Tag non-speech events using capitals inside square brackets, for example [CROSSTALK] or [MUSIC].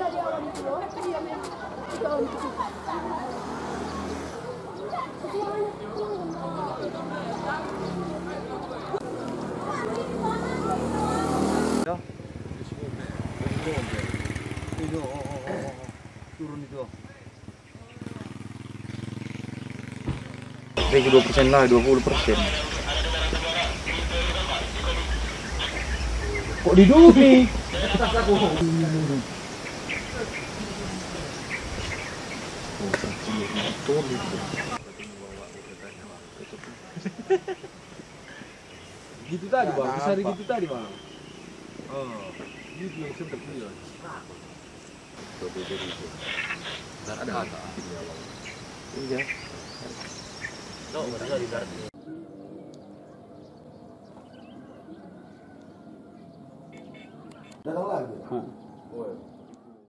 Itu, turun itu. Kayak 2 persen lah, 20 persen. Kok didupi? [LAUGHS] gitu tadi bang, besar gitu tadi bang. Oh, gitu yang sedap dia. Ada apa? Iya. Datang lagi.